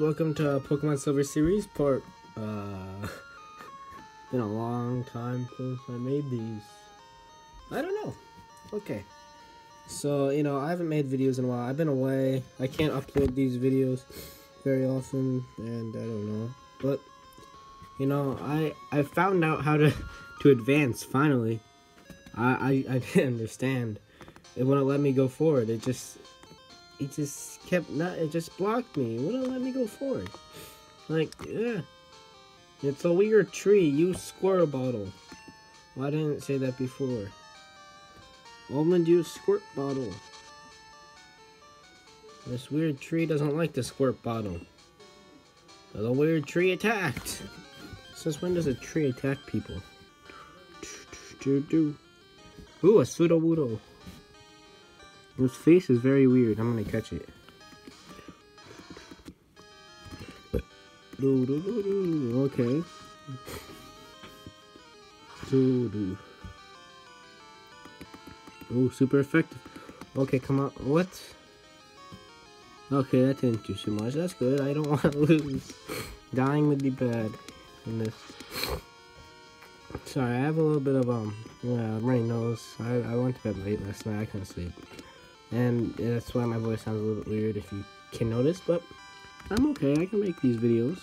welcome to Pokemon Silver Series part. Uh, been a long time since I made these. I don't know. Okay. So, you know, I haven't made videos in a while. I've been away. I can't upload these videos very often, and I don't know. But, you know, I I found out how to, to advance, finally. I, I, I didn't understand. It wouldn't let me go forward. It just it just kept not it just blocked me. It wouldn't let me go forward. Like, yeah. It's a weird tree. you squirt bottle. Why didn't it say that before? Almond use squirt bottle. This weird tree doesn't like the squirt bottle. The weird tree attacked. Since when does a tree attack people? Ooh, a Sudowoodo. His face is very weird. I'm gonna catch it. Okay. Oh, super effective. Okay, come on. What? Okay, that didn't do too much. That's good. I don't want to lose. Dying would be bad in this. Sorry, I have a little bit of, um, yeah, runny nose. I, I went to bed late last night. I couldn't sleep. And that's why my voice sounds a little bit weird if you can notice, but I'm okay. I can make these videos.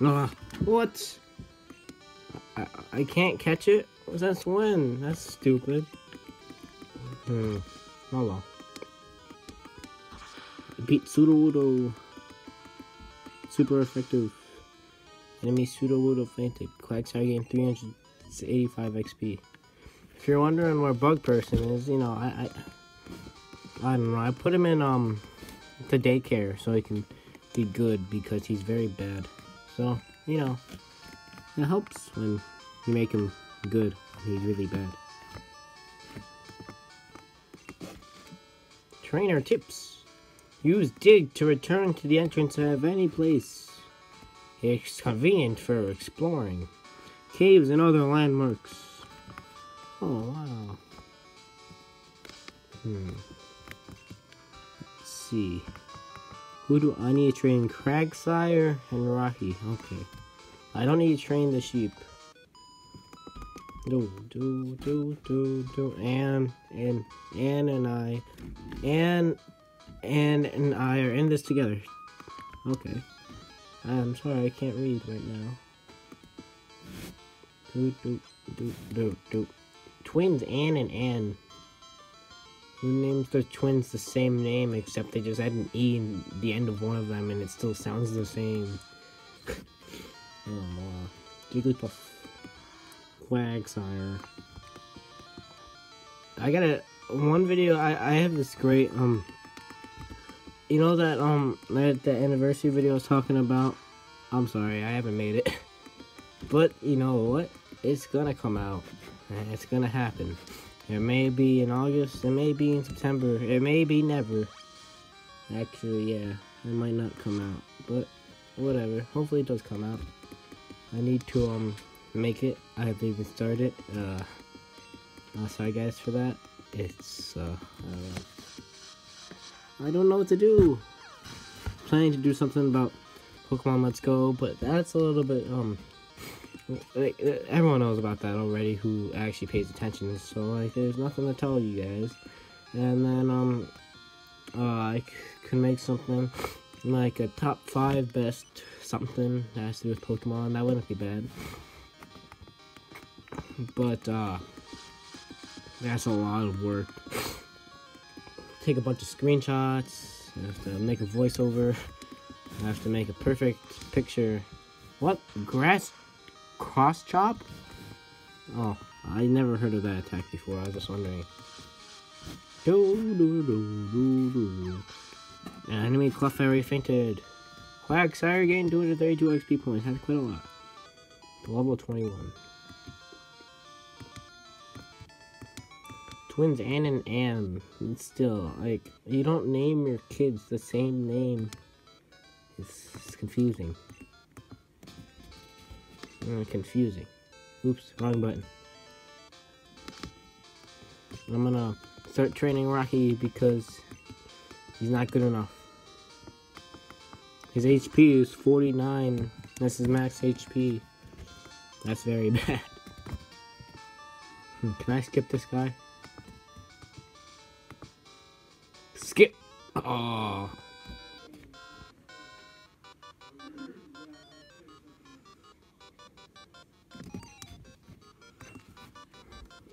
Nah, what? I, I can't catch it? That's when? That's stupid. Hmm. Oh well. Beat Sudowoodo. Super effective. Enemy Sudowoodo fainted. Quagsire gained 385 XP. If you're wondering where Bug Person is, you know, I, I I don't know. I put him in um the daycare so he can be good because he's very bad. So you know, it helps when you make him good. He's really bad. Trainer tips: Use dig to return to the entrance of any place. It's convenient for exploring caves and other landmarks. Oh wow. Hmm see. Who do I need to train? Quagsire and Rocky. Okay. I don't need to train the sheep. Do, do, do, do, do. And, and, and, and I. And, and, and I are in this together. Okay. I'm sorry, I can't read right now. Do, do, do, do, do. Twins Ann and Ann. Who names their twins the same name except they just add an E in the end of one of them and it still sounds the same? oh, Jigglypuff. Quagsire. I got a one video. I I have this great um. You know that um that the anniversary video I was talking about. I'm sorry, I haven't made it. But you know what? It's gonna come out. It's gonna happen. It may be in August, it may be in September, it may be never. Actually, yeah, it might not come out, but whatever. Hopefully it does come out. I need to, um, make it. I haven't even started. Uh, uh sorry guys for that. It's, uh, uh, I don't know what to do. Planning to do something about Pokemon Let's Go, but that's a little bit, um, like uh, everyone knows about that already who actually pays attention so like there's nothing to tell you guys. And then um uh, I can make something like a top five best something that has to do with Pokemon. That wouldn't be bad. But uh that's a lot of work. Take a bunch of screenshots I have to make a voiceover I have to make a perfect picture. What? Grass cross chop? Oh, I never heard of that attack before. I was just wondering. Do, do, do, do, do. An enemy Clefairy fainted. Quagsire gained 232 XP points. That's quite a lot. Level 21. Twins and Ann. Still, like, you don't name your kids the same name. It's, it's confusing. Uh, confusing. Oops, wrong button. I'm gonna start training Rocky because he's not good enough. His HP is 49. That's his max HP. That's very bad. Hmm, Can I skip this guy? Skip! Oh.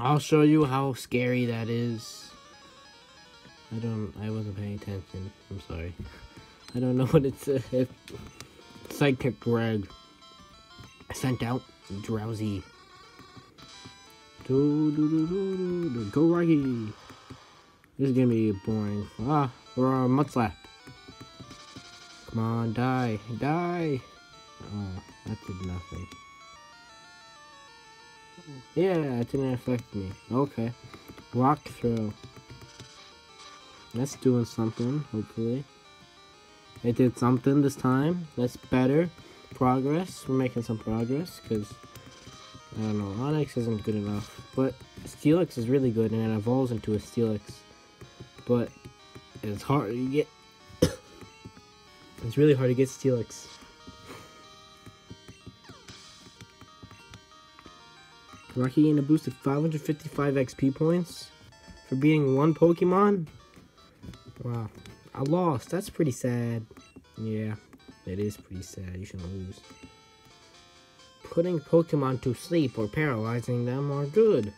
I'll show you how scary that is. I don't. I wasn't paying attention. I'm sorry. I don't know what it's. Uh, if Psychic Greg sent out Drowzee. Do, do, do, do, do. Go Rocky. This is gonna be boring. Ah, we're on Mudslap. Come on, die, die. Oh, that did nothing. Yeah, it didn't affect me. Okay. Rock throw. That's doing something, hopefully. It did something this time. That's better. Progress. We're making some progress, because, I don't know, Onix isn't good enough. But Steelix is really good, and it evolves into a Steelix. But it's hard to get... it's really hard to get Steelix. Rocky gained a boost of 555 XP points for beating one Pokemon. Wow. I lost. That's pretty sad. Yeah, it is pretty sad. You shouldn't lose. Putting Pokemon to sleep or paralyzing them are good.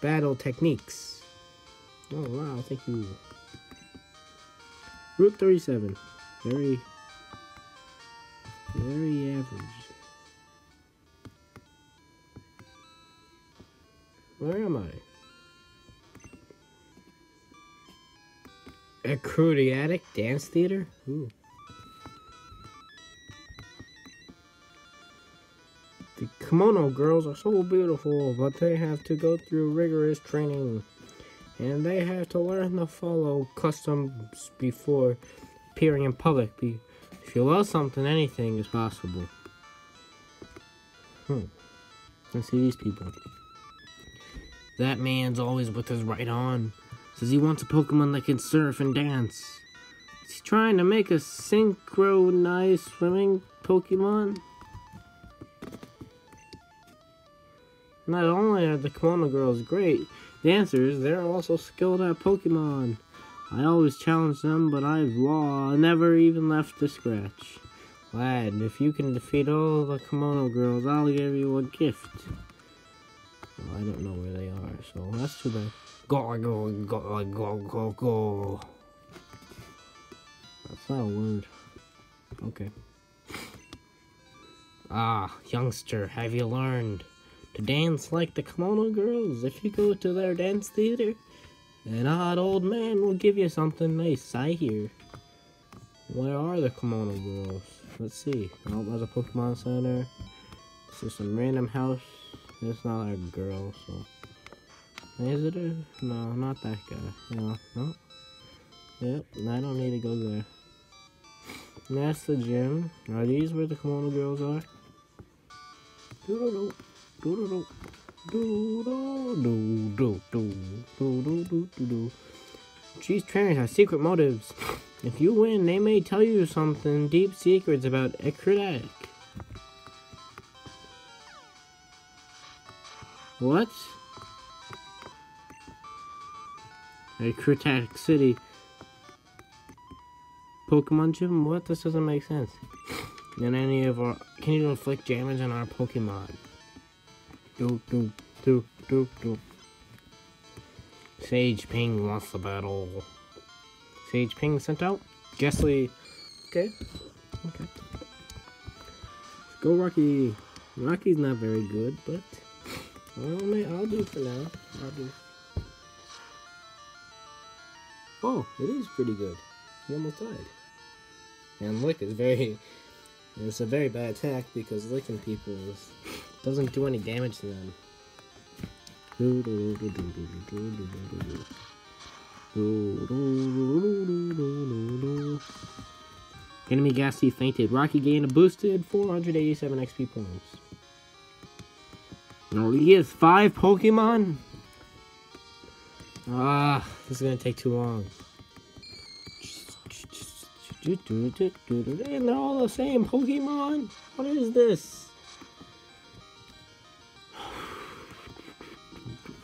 Battle techniques. Oh, wow. Thank you. Route 37. Very, very average. Where am I? Acrobatic Dance Theater? Ooh. The kimono girls are so beautiful, but they have to go through rigorous training. And they have to learn to follow customs before appearing in public. If you love something, anything is possible. Hmm. Let's see these people. That man's always with his right on. Says he wants a Pokemon that can surf and dance. Is he trying to make a synchronized swimming Pokemon? Not only are the Kimono girls great dancers, they're also skilled at Pokemon. I always challenge them, but I've law never even left a scratch. Lad, if you can defeat all the Kimono girls, I'll give you a gift. I don't know where they are, so that's too bad. Go, go, go, go, go, go. That's not a word. Okay. Ah, youngster, have you learned to dance like the kimono girls? If you go to their dance theater, an odd old man will give you something nice, I hear. Where are the kimono girls? Let's see. Oh, there's a Pokemon Center. This is some random house. It's not a girl, so. Is it a? No, not that guy. Yeah, no. Yep, I don't need to go there. And that's the gym. Are these where the kimono girls are? Doodle doodle doodle doodle doodle doodle doodle. These trainers have secret motives. If you win, they may tell you something deep secrets about Ecruteak. What? A Ecruteak City. Pokemon Gym? What? This doesn't make sense. And any of our... Can you inflict damage on our Pokemon? Do, do, do, do, do. Sage Ping lost the battle. Sage Ping sent out. Gastly. Okay. Okay. Go Rocky. Rocky's not very good, but... Well, I'll do for now. I'll do. Oh, it is pretty good. He almost died. And Lick is very... It's a very bad attack because licking people is, doesn't do any damage to them. Enemy Gastly fainted. Rocky gained a boosted 487 XP points. No, he has five Pokemon? Ah, this is gonna take too long. And they're all the same Pokemon? What is this?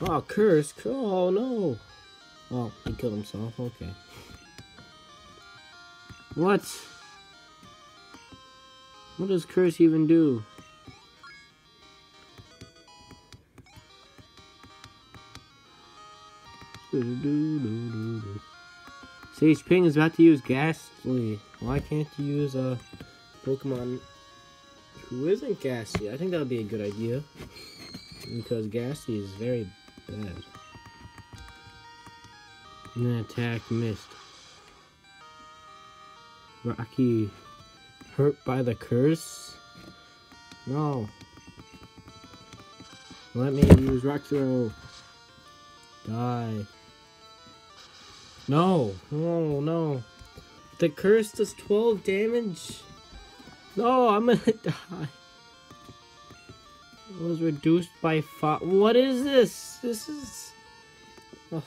Oh, curse. Oh, no. Oh, he killed himself. Okay. What? What does curse even do? Sage Ping is about to use Gastly. Why can't you use a Pokemon who isn't Gastly? I think that would be a good idea. Because Gastly is very bad. Then attack missed. Rocky hurt by the curse? No. Let me use Rock Throw. Die. No, no, no. The curse does 12 damage. No, I'm gonna die. It was reduced by five. What is this? This is. Oh.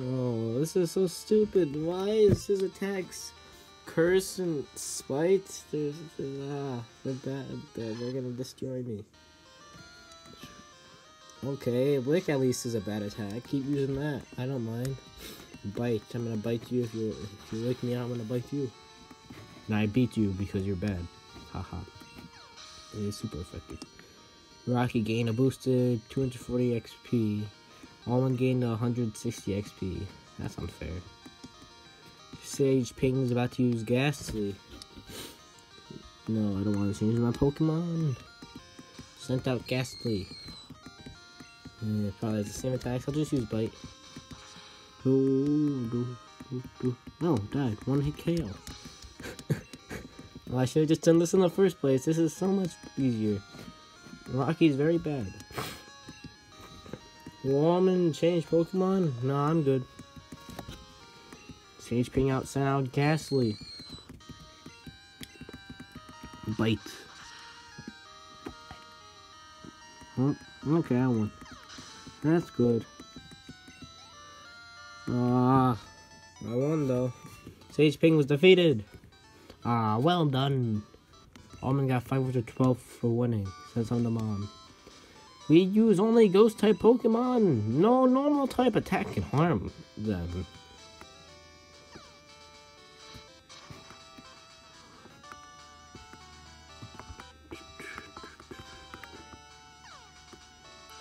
oh, this is so stupid. Why is his attacks curse and spite? Ah, they're bad. They're, they're gonna destroy me. Okay, Lick at least is a bad attack. Keep using that. I don't mind. Bite. I'm gonna bite you if you if you lick me out. I'm gonna bite you. And I beat you because you're bad. Haha. it is super effective. Rocky gained a boosted 240 XP. Almond gained 160 XP. That's unfair. Sage Ping is about to use Gastly. No, I don't want to change my Pokemon. Sent out Yeah, probably has the same attacks. I'll just use Bite. No, died. One hit KO. well, I should have just done this in the first place. This is so much easier. Rocky's very bad. Woman change Pokemon? No, I'm good. Sage Ping out, Sound Gastly. Bite. Oh, okay, I won. That's good. Ah, I won though. Sage Ping was defeated. Ah, well done. Almond got 512 for winning, says on the mom. We use only ghost type Pokemon. No normal type attack can harm them.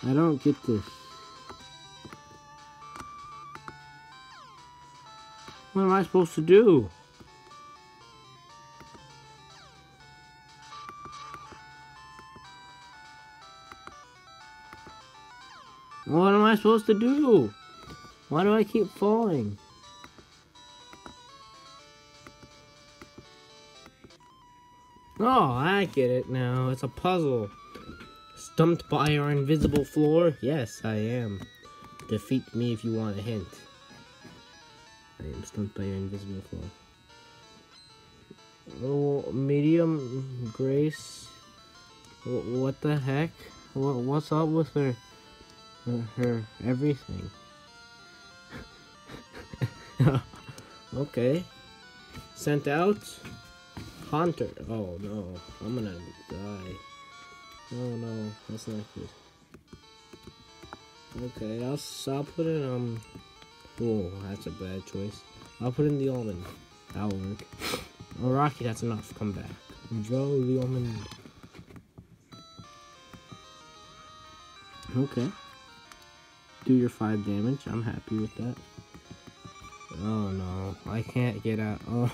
I don't get this. What am I supposed to do? What am I supposed to do? Why do I keep falling? Oh, I get it now. It's a puzzle. Stumped by our invisible floor? Yes, I am. Defeat me if you want a hint. I am stumped by your invisible floor. Oh, medium grace. What the heck? What's up with her? Her, everything. okay. Sent out. Haunter. Oh no, I'm gonna die. Oh no, that's not good. Okay, I'll, put in, um, Oh, that's a bad choice. I'll put in the almond. That'll work. Oh, Rocky, that's enough. Come back. Enjoy the almond. Okay. Do your 5 damage. I'm happy with that. Oh no, I can't get out. Oh,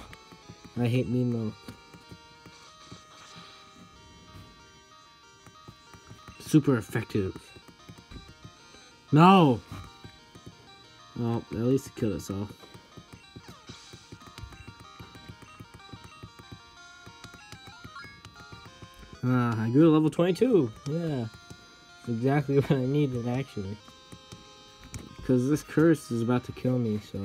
I hate me milk. Super effective. No! Well, at least it killed itself. Ah, I grew to level 22. Yeah. That's exactly what I needed, actually. Because this curse is about to kill me, so...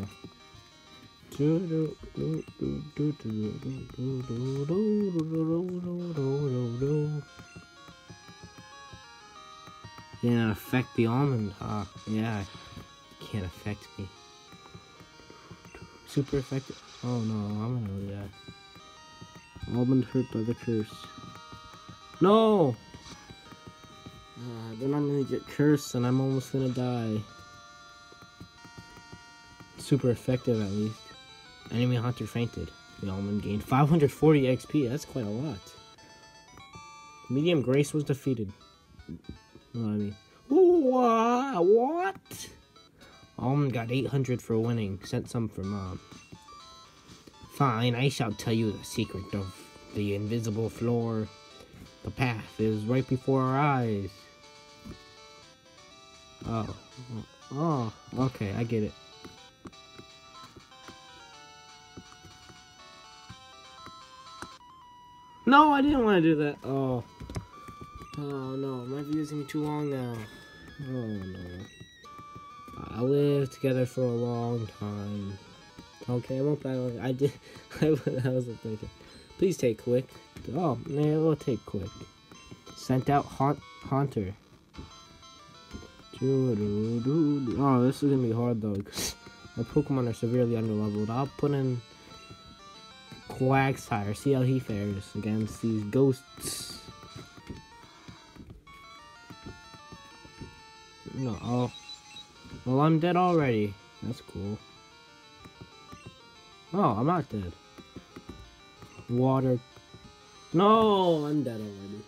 Yeah, affect the almond. Ah, yeah can't affect me. Super effective. Oh no, I'm gonna that. Almond hurt by the curse. No! Uh, then I'm gonna get cursed and I'm almost gonna die. Super effective at least. Enemy Haunter fainted. The almond gained 540 XP. That's quite a lot. Medium Grace was defeated. You know what I mean? What? What? Almond got 800 for winning. Sent some for mom. Uh, fine, I shall tell you the secret of the invisible floor. The path is right before our eyes. Oh. Oh, okay, I get it. No, I didn't want to do that. Oh. Oh no, my video's gonna be too long now. Oh no. I lived together for a long time. Okay, I won't. I did. I wasn't thinking. Please take quick. Oh, yeah, we'll take quick. Sent out haunt haunter. Oh, this is gonna be hard though, my Pokemon are severely underleveled. I'll put in Quagsire, see how he fares against these ghosts. No, oh. Well, I'm dead already. That's cool. Oh, I'm not dead. Water. No, I'm dead already.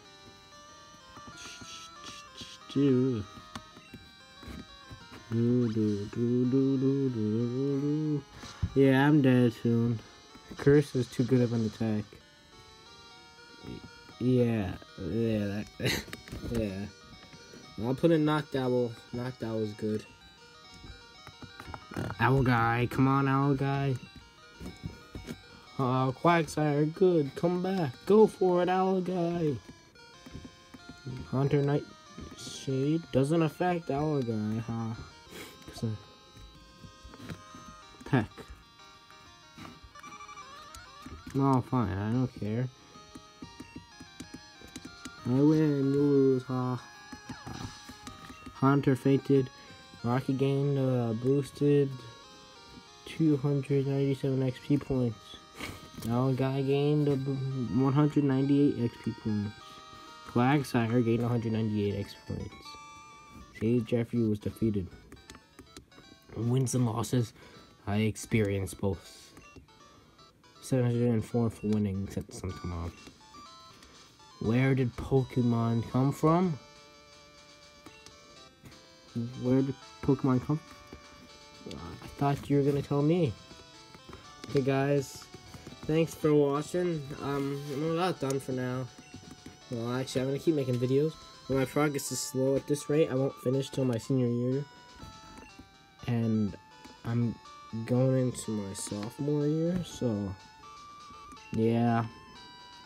Yeah, I'm dead soon. Curse is too good of an attack. Yeah, yeah, that, yeah. I'll put in. Noctowl is good. Owl guy, come on, owl guy. Oh, Quagsire, good. Come back. Go for it, owl guy. Haunter Night Shade doesn't affect owl guy, huh? Uh, peck. No, fine. I don't care. I win, you lose, huh? Haunter fainted. Rocky gained uh, boosted 297 XP points. Now guy gained 198 XP points. Quagsire gained 198 XP points. Chase Jeffrey was defeated. Wins and losses, I experienced both. 704 for winning since some time on. Where did Pokemon come from? Where did Pokemon come from? I thought you were gonna tell me. Okay guys, thanks for watching. Um, I'm about done for now. Well, actually, I'm gonna keep making videos. When my progress is slow at this rate, I won't finish till my senior year. And I'm going into my sophomore year, so yeah,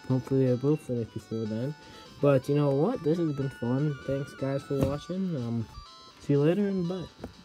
hopefully I will finish before then. But you know what? This has been fun. Thanks guys for watching. Um, see you later and bye.